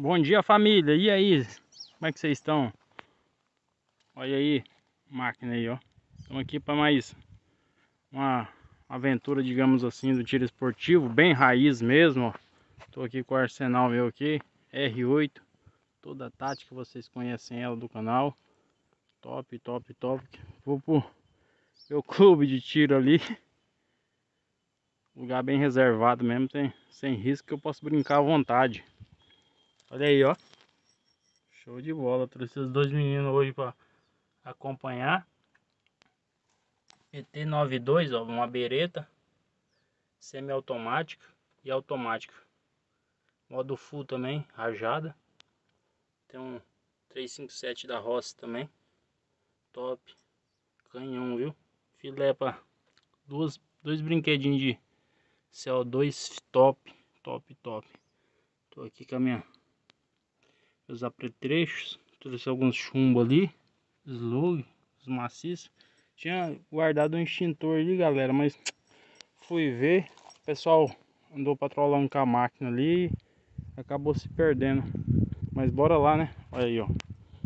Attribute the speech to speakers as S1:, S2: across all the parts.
S1: Bom dia família, e aí? Como é que vocês estão? Olha aí, máquina aí, ó. Estamos aqui para mais uma aventura, digamos assim, do tiro esportivo, bem raiz mesmo, ó. Tô aqui com o arsenal meu aqui, R8. Toda a tática, vocês conhecem ela do canal. Top, top, top. Vou pro meu clube de tiro ali. Lugar bem reservado mesmo, sem, sem risco que eu posso brincar à vontade. Olha aí, ó. Show de bola. Trouxe os dois meninos hoje para acompanhar. PT92, ó, uma bereta semiautomática e automática. Modo full também, rajada. Tem um 357 da Rossi também. Top. Canhão, viu? Filé para duas dois brinquedinhos de CO2 top, top, top. Tô aqui com a minha meus apetrechos, trouxe alguns chumbo ali, slug, os maciços. Tinha guardado um extintor ali, galera, mas fui ver, o pessoal andou patrolando com a máquina ali, acabou se perdendo. Mas bora lá, né? Olha aí, ó.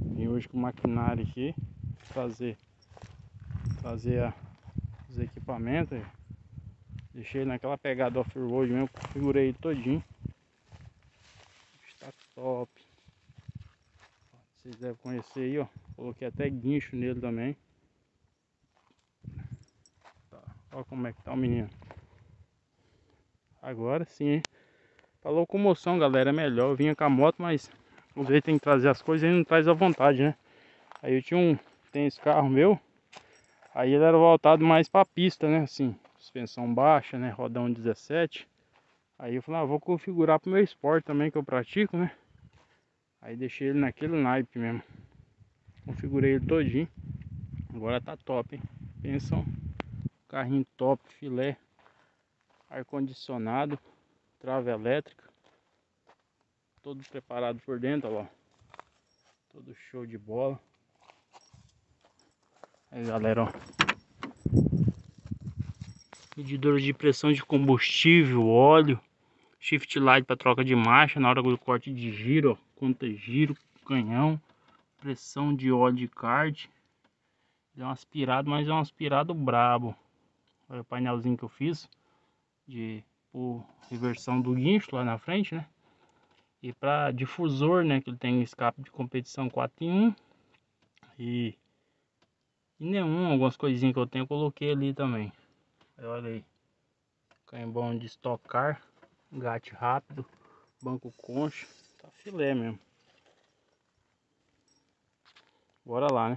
S1: Vim hoje com o maquinário aqui, trazer trazer a, os equipamentos. Deixei naquela pegada off-road mesmo, configurei todinho. Está top. Vocês devem conhecer aí, ó. Coloquei até guincho nele também. Tá. Olha como é que tá o menino. Agora sim? Pra locomoção, galera, é melhor. Eu vinha com a moto, mas o jeito tem que trazer as coisas, ele não traz à vontade, né? Aí eu tinha um... Tem esse carro meu. Aí ele era voltado mais pra pista, né? Assim, suspensão baixa, né? Rodão 17. Aí eu falei, ah, vou configurar pro meu esporte também que eu pratico, né? Aí deixei ele naquele naipe mesmo. Configurei ele todinho. Agora tá top, hein? Pensam, carrinho top, filé, ar-condicionado, trava elétrica. Todo preparado por dentro, ó. Todo show de bola. Aí galera, ó. Medidor de pressão de combustível, óleo. Shift light para troca de marcha na hora do corte de giro, ó conta giro, canhão, pressão de óleo de kart. Ele é um aspirado, mas é um aspirado brabo. Olha o painelzinho que eu fiz de por reversão do guincho lá na frente, né? E para difusor, né, que ele tem escape de competição 4 em 1 e, e nenhum, algumas coisinhas que eu tenho, eu coloquei ali também. Olha aí. Cambão de estocar, gato rápido, banco concha. Tá filé mesmo. Bora lá, né?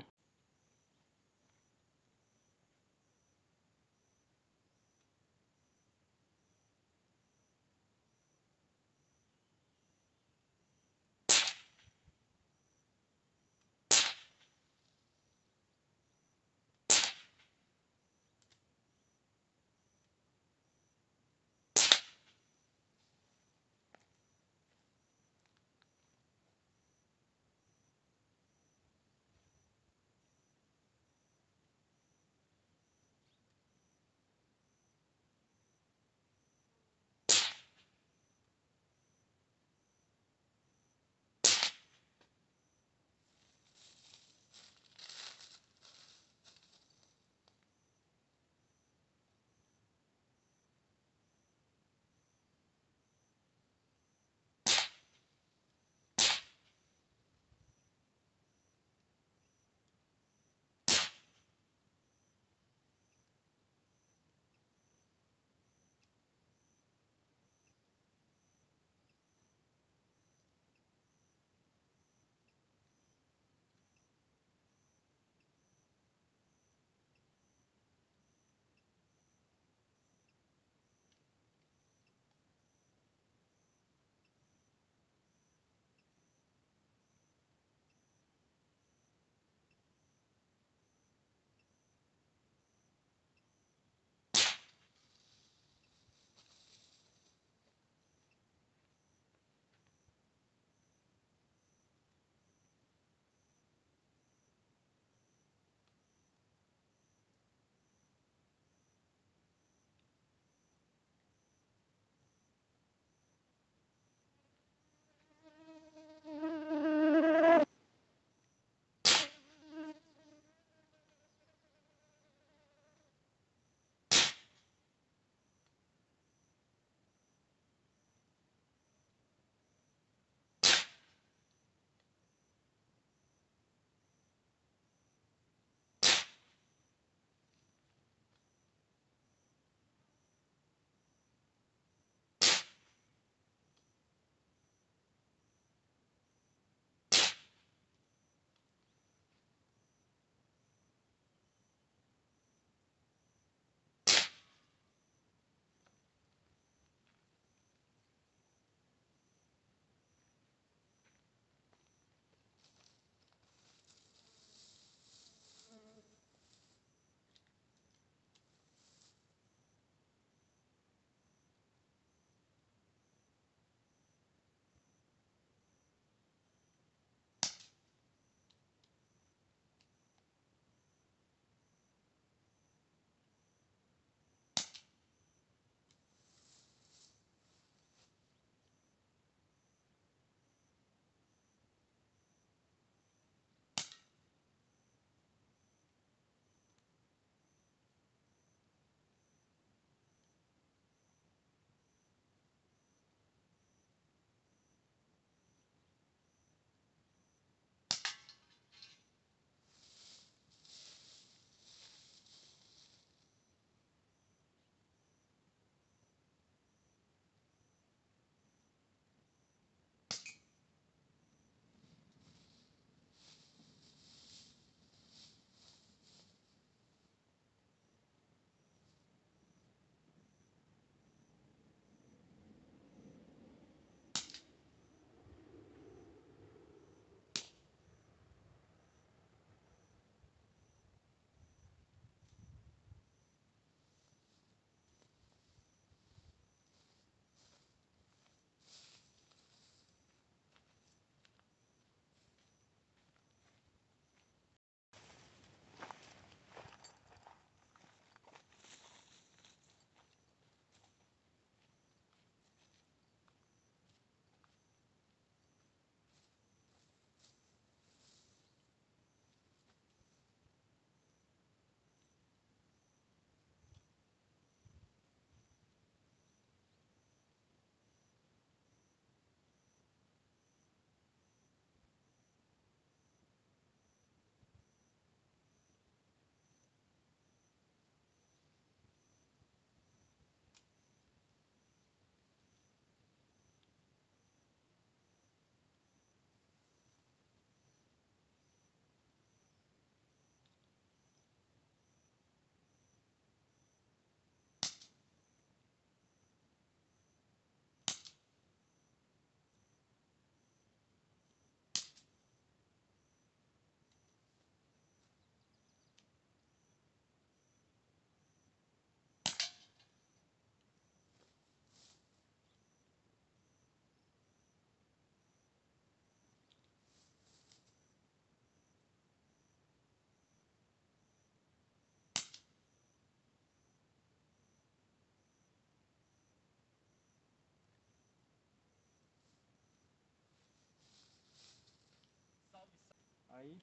S1: Aí,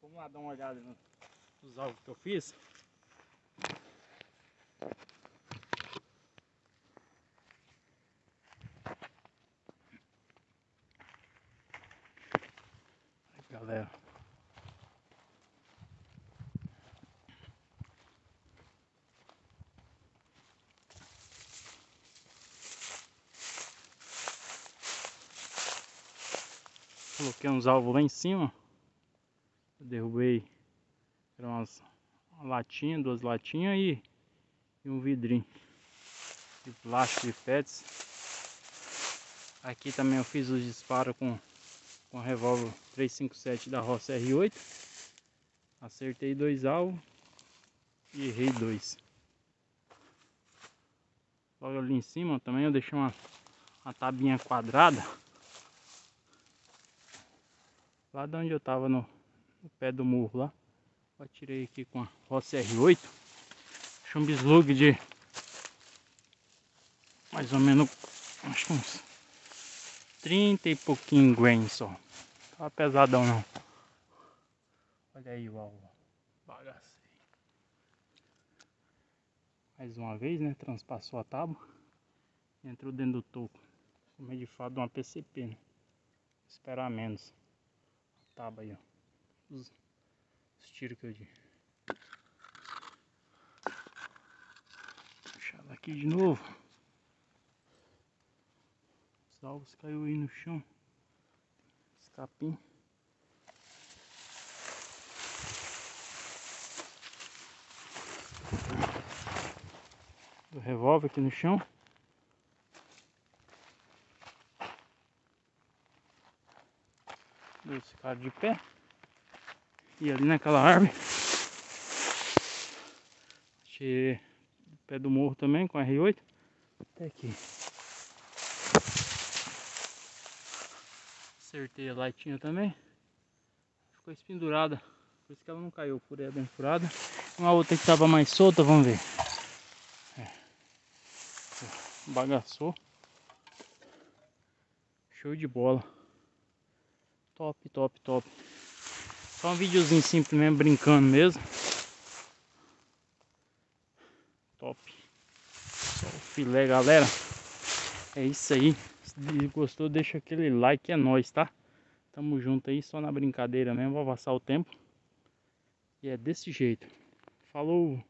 S1: vamos lá dar uma olhada nos alvos que eu fiz. Aí, galera. Coloquei uns alvos lá em cima. Derrubei umas latinhas, duas latinhas e, e um vidrinho de plástico de pets. Aqui também eu fiz os disparos com, com a revólver 357 da Roça R8. Acertei dois alvos e errei dois. Logo ali em cima também eu deixei uma, uma tabinha quadrada Lá de onde eu tava no, no pé do morro lá. Eu tirei aqui com a Roça R8. Chumbo slug de mais ou menos acho que uns 30 e pouquinho grains só. Tá pesadão não. Olha aí o alvo. Bagacei. Mais uma vez, né? Transpassou a tábua. Entrou dentro do toco. Como é de fato uma PCP, né? Esperar menos tábua aí, ó. Os, os tiros que eu dei. Puxar daqui de novo. Os alvos caiu aí no chão. Escapim. Do revólver aqui no chão. Dois ficaram de pé. E ali naquela árvore. Achei o pé do morro também com a R8. Até aqui. Acertei a latinha também. Ficou espendurada. Por isso que ela não caiu. Furei bem furada. Uma outra que estava mais solta, vamos ver. É. Bagaçou. Show de bola. Top, top, top. Só um videozinho simples mesmo, brincando mesmo. Top. Só o filé, galera. É isso aí. Se gostou, deixa aquele like, é nóis, tá? Tamo junto aí, só na brincadeira mesmo, vou passar o tempo. E é desse jeito. Falou!